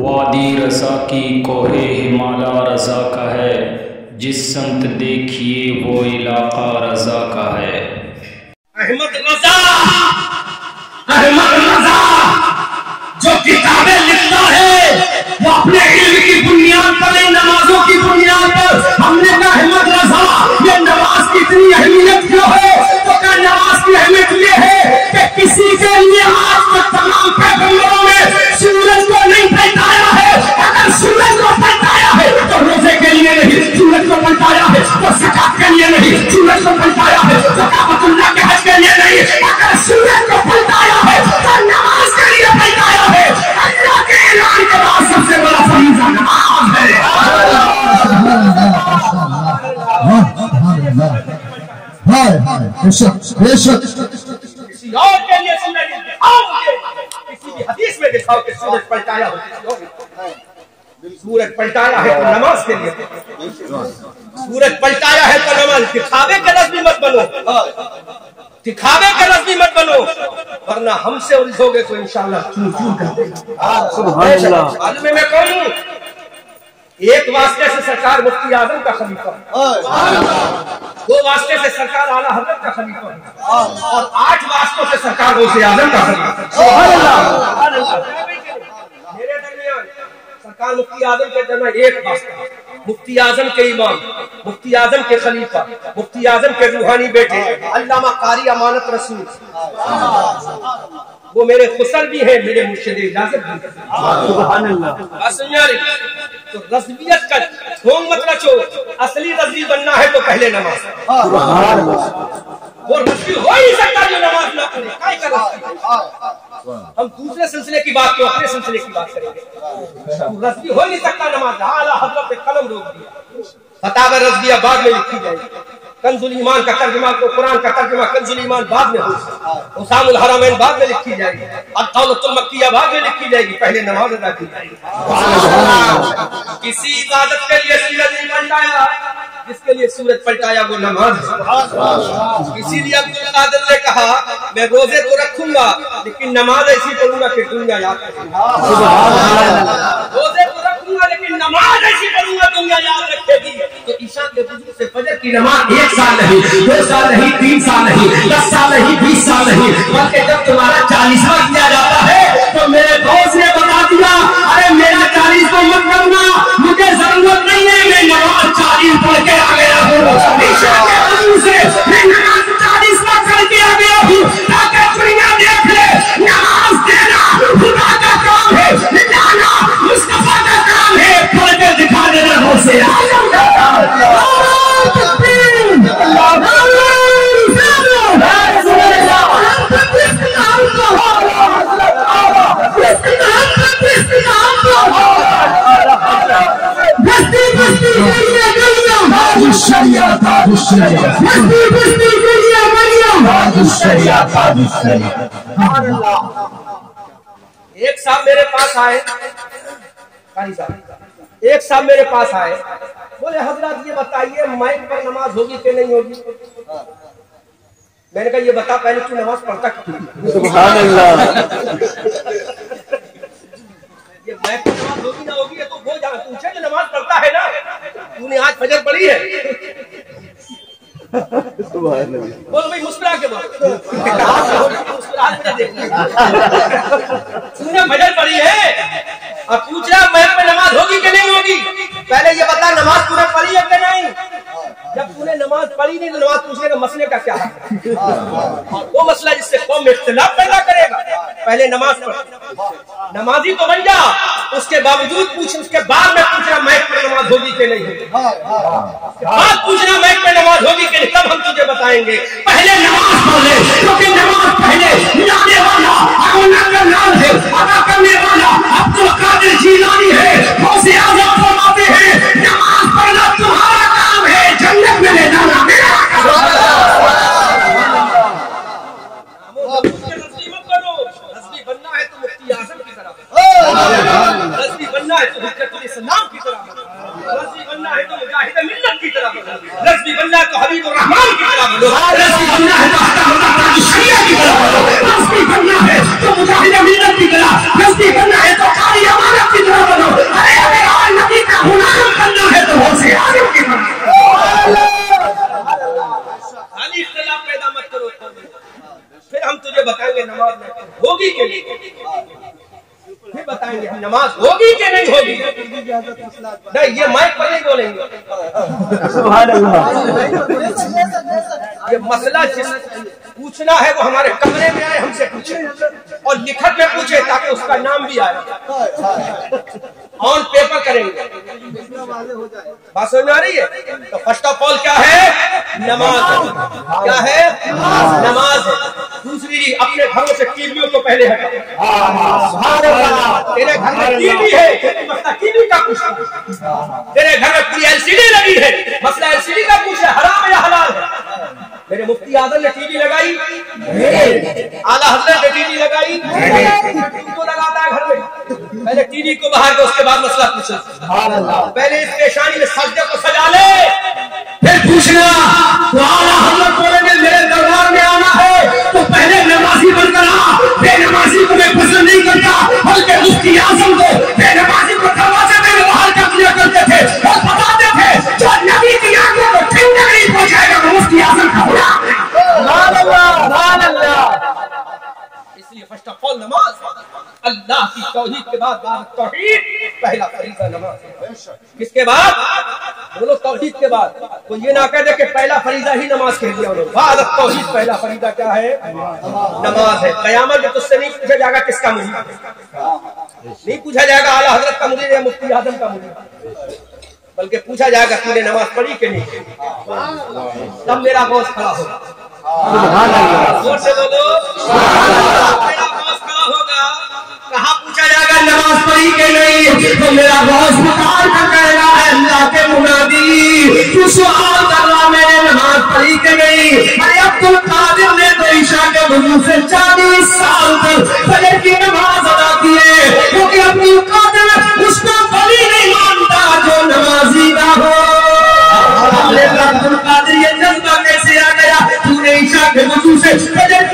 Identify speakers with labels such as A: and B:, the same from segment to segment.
A: وادی رضا کی کوہ ہمالا رضا کا ہے۔ جس سمت دیکھیے وہ علاقہ رضا کا ہے۔
B: احمد رضا! احمد رضا! جو کتابیں لکھتا ہے، وہ اپنے علم کی بنیاد پر نہیں نمازوں کی بنیاد پر۔ ہم نے کہا، احمد رضا، یہ نماز کی اتنی اہمیت کیوں ہے؟ تو کہا، نماز کی اہمیت یہ ہے کہ کسی کے لیے
C: شک بے شک۔
B: کسی اور کے لیے سورج دکھاؤ مجھے کسی بھی حدیث میں دکھاؤ کہ سورج پلٹایا ہو۔ سورج پلٹایا ہے تو نماز کے لیے۔ سورج پلٹایا ہے تو نماز۔ دکھاوے کے رسمی مت بنو۔ دکھاوے کے رسمی مت بنو۔ ورنہ ہم سے الجھو گے تو انشاءاللہ چور چور کر دے گا۔ معلوم ہے میں کون ہوں ایک واسطے سے سرکار مفتی اعظم کا خلیفہ۔ دو واسطے سے سرکار اعلیٰ حضرت کا خلیفہ اور آٹھ واسطوں سے سرکار غوث اعظم کا خلیفہ میرے درمیان سرکار مفتی اعظم کے درمیان ایک واسطہ مفتی اعظم کے امام مفتی اعظم کے خلیفہ مفتی اعظم کے روحانی بیٹے علامہ قاری امانت رسول۔ وہ میرے خسر بھی ہیں میرے مرشد اجازت بھی آ رہی؟ تو رضویت کا ٹھونگ مت رچو۔ اصلی رضوی بننا ہے تو پہلے نماز۔ سبحان اللہ وہ رضوی ہو ہی سکتا جو نماز نہ پڑھے کائے کر ہم دوسرے سلسلے کی بات کو اپنے سلسلے کی بات کریں گے۔ رضوی ہو ہی سکتا نماز۔ اعلیٰ حضرت قلم روک دیا۔ فتح رضویہ بعد میں لکھی جائے گی۔ کنز ایمان کا ترجمہ کو قرآن کا ترجمہ کنز ایمان بعد میں ہو حسام الحرمین بعد میں لکھی جائے گی۔ الطولت المکیہ بعد میں لکھی جائے گی۔ پہلے نماز ادا کی جائے گی۔ کسی عبادت کے لیے سورج نہیں پلٹایا۔ جس کے لیے سورج پلٹایا وہ نماز ہے۔ اسی لیے عبد القادر نے کہا، میں روزے تو رکھوں گا، لیکن نماز ایسی پڑھوں گا کہ دنیا یاد رکھے روزے تو نماز ایسی پڑھوں گا دنیا یاد رکھے گی تو عشاء کے وضو سے فجر کی نماز ایک سال نہیں، دو سال نہیں، تین سال نہیں، دس سال نہیں، بیس سال نہیں، بلکہ جب تمہارا چالیسواں ایک صاحب میرے پاس آئے۔ ایک صاحب میرے پاس آئے۔ بولے حضرات یہ بتائیے مائک پر نماز ہوگی کہ نہیں ہوگی؟ میں نے کہا یہ بتا پہلے تو نماز پڑھتا
C: سبحان اللہ۔
B: یہ مائک پر نماز ہوگی نہ ہوگی یہ تو وہ جان پوچھے جو نماز پڑھتا ہے نا۔ تو نے آج فجر پڑھی ہے۔
C: سبحان اللہ۔
B: بول بھائی مسکرا کے بول مسکرا کے دیکھ تو نے فجر پڑھی ہے۔ اب پوچھ رہا مائک پر نماز ہوگی کہ نہیں ہوگی؟ پہلے یہ بتا نماز نے پڑھی ہے کہ نہیں؟ جب تم نے نماز پڑھی نہیں تو نماز پوچھنے کا مسئلے کا کیا ہے؟ وہ مسئلہ جس سے قوم میں اختلاف پیدا کرے گا۔ پہلے نماز پڑھ۔ نمازی تو بن جا۔ اس کے باوجود پوچھ اس کے بعد میں پوچھ رہا مائک پہ نماز ہوگی کہ نہیں ہوگی؟ بات پوچھنا مائک پہ نماز ہوگی کہ نہیں تب ہم تجھے بتائیں گے۔ پہلے نماز پڑھ لے کیونکہ نماز پہلے لانے والا اگونا کا نام ہے ادا کرنے والا
C: سبحان اللہ۔
B: یہ مسئلہ جس پوچھنا ہے وہ ہمارے کمرے میں آئے ہم سے پوچھے اور لکھت میں پوچھے تاکہ اس کا نام بھی آئے۔ آن پیپر کریں گے۔ بات سمجھ میں آ رہی ہے؟ تو فرسٹ آف آل کیا ہے؟ نماز کیا ہے؟ نماز دوسری اپنے گھروں سے ٹی کو پہلے ہٹاؤ۔ تیرے گھر میں ٹی وی ہے مسئلہ ٹی وی کا پوچھنا تیرے گھر میں پوری ایل سی ڈی لگی ہے؟ مسئلہ ایل سی ڈی کا پوچھ ہے حرام یا حلال ہے؟ میرے مفتی اعظم نے ٹی وی لگائی؟ اعلیٰ حضرت نے ٹی وی لگائی؟ پہلے ٹی وی کو باہر کے اس کے بعد مسئلہ پوچھنا۔ پہلے اس پیشانی میں سجدے کو سجا لے۔ پھر پوچھنا تو اعلیٰ حضرت بولیں کے بعد توحید پہلا فریضہ نماز۔ کس کے بعد؟ بولو توحید کے بعد۔ تو یہ نہ کہہ دے کہ پہلا فریضہ ہی نماز کہہ دیا انہوں نے۔ بعد توحید پہلا فریضہ کیا ہے؟ نماز ہے۔ قیامت میں تجھ سے نہیں پوچھا جائے گا کس کا ہے نہیں پوچھا جائے گا اعلیٰ حضرت کا مرید یا مفتی اعظم کا مرید بلکہ پوچھا جائے گا تو نے نماز پڑھی کہ نہیں۔ تب میرا بوس کھڑا ہوگا۔ زور سے بولو۔ میرا باس کہاں ہوگا۔ کہاں پوچھا جائے گا نماز پڑھی کہ نہیں تو میرا باس پکار کر کہے گا اے اللہ کے منادی تو سوال کر رہا میں نے نماز پڑھی کہ نہیں ارے عبد القادر نے تو عشاء کے وضو سے چالیس سال تک فجر کی نماز ادا کی ہے کیونکہ عبد القادر اس کو بلی نہیں مانتا جو نمازی نہ ہو ہم نے کہا، عبد القادر یہ جذبہ کیسے آ گیا تو نے عشاء کے وضو سے فجر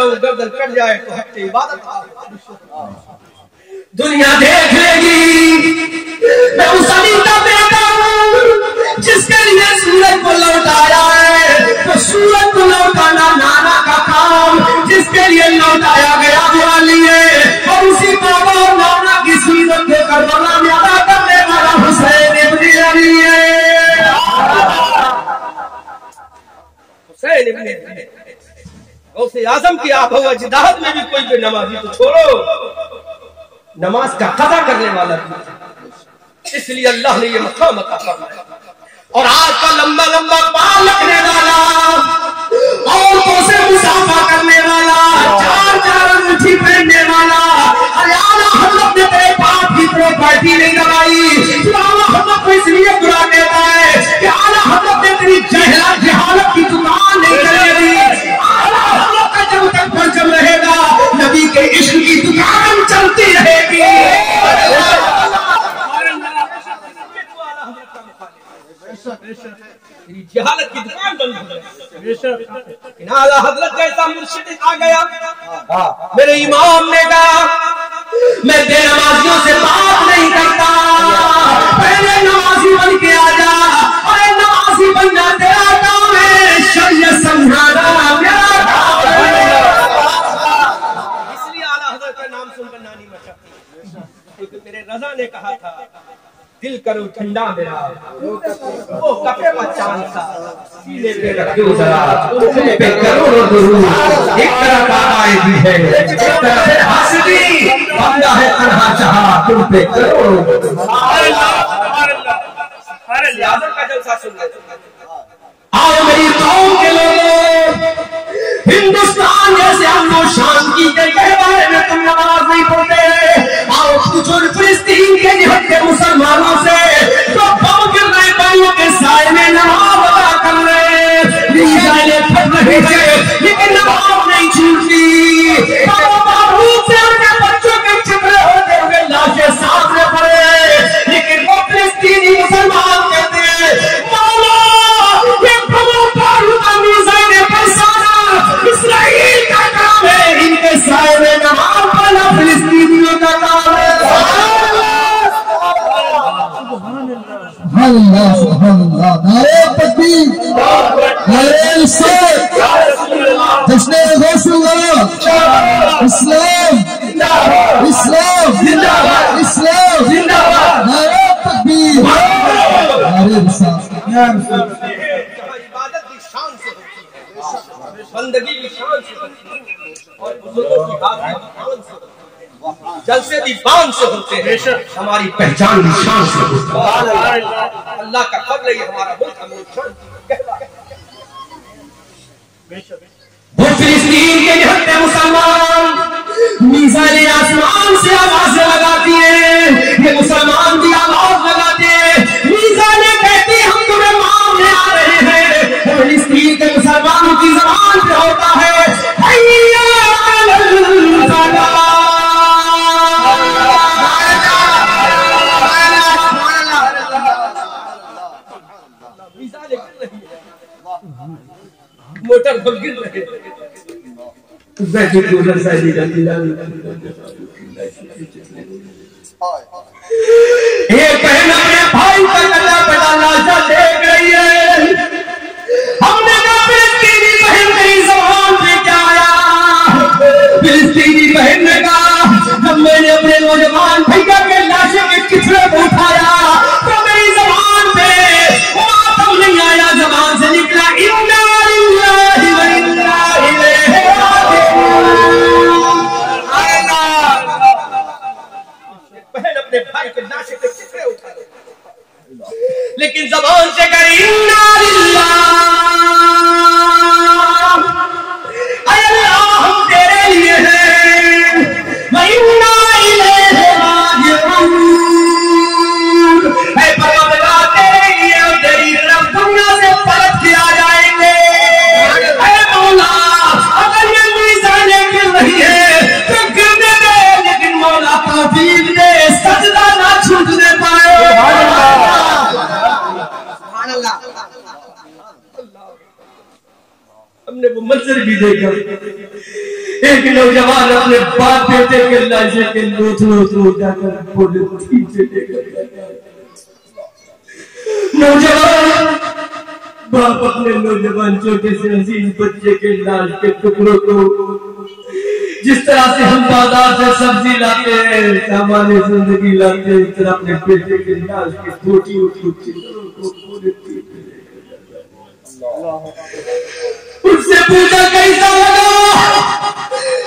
B: جاؤں گردن کٹ جائے تو حق کی عبادت دنیا دیکھ لے گی۔ میں اس علی کا بیٹا ہوں، جس کے لیے سورج کو لوٹایا۔ اعظم کی آپ ہوا اجداد میں بھی کوئی بھی نمازی تو چھوڑو۔ نماز کا قضا کرنے والا بھی۔ اس لیے اللہ نے یہ مقام عطا فرمایا۔ اور آج کا لمبا لمبا پاس تیری جہالت کی دکان بند ہو جائے لیکن اعلیٰ حضرت جیسا مرشد آ گیا۔ میرے امام نے کہا میں بے نمازیوں سے بات نہیں کرتا۔ پہلے نمازی بن کے آ جا ارے نمازی بن جا تیرا کام ہے شریعت سمجھانا میرا کام ہے۔ اس لیے اعلیٰ حضرت کا نام سن کر نانی مچکتی کیونکہ میرے رضا نے کہا تھا دل کرو چھنڈا میرا۔ وہ کپے مچان سا سینے پہ رکھو ذرا۔ تمہیں پہ کرو رو درو ایک طرح کامائے بھی ہے۔ ایک طرح ہے بھی بندہ ہے تنہا چاہا تم پہ کرو رو درو سبحان آؤ میری قوم کے لیے ہندوستان جیسے ہم کو شان کی گئی میرے جشن غوث اللہ اسلام اسلام اسلام تکبیر۔ بندگی کی شان سے ہے، اور بزرگوں کی بات جلسے بھی بان سے ہوتے ہیں، ہماری پہچان شان سے ہے۔ اللہ کا قبل یہ ہمارا فلسطین کے نہتے مسلمان۔ میزان آسمان سے آوازیں لگاتی ہیں۔ یہ مسلمان بھی بیٹھے گزر سائدی جلدی ایک بہن اپنے نے وہ منظر بھی دیکھا۔ ایک نوجوان اپنے باپ بیٹے کے لاشے کے لوٹ لوٹ لوٹ جا کر بولے سے لے کر نوجوان، باپ اپنے نوجوان چھوٹے سے عزیز بچے کے لاش کے ٹکڑوں کو جس طرح سے ہم بازار سے سبزی لاتے ہیں، سامان زندگی لاتے ہیں، اس طرح اپنے بیٹے کے لاش کے چھوٹی چھوٹی چیزوں کو اس سے پوچھا کیسا لگا؟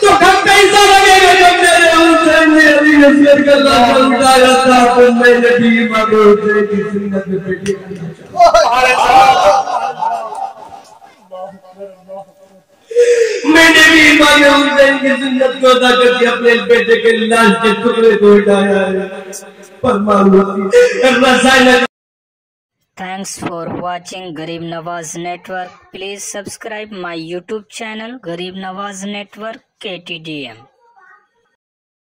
B: تو ہم کیسا لگے گا جب میرے حسین نے ابھی نصیحت کا لاشا اٹھایا تھا، تو میں نے بھی مانگو حسین کی سنت میں بیٹے میں نے بھی امام حسین کی سنت کو ادا کر کے اپنے بیٹے کے لاش کے ٹکڑے کو ہٹایا ہے۔ فرمان رسائل
D: Thanks for watching Garib Nawaz Network. Please subscribe my YouTube channel Garib Nawaz Network KTDM.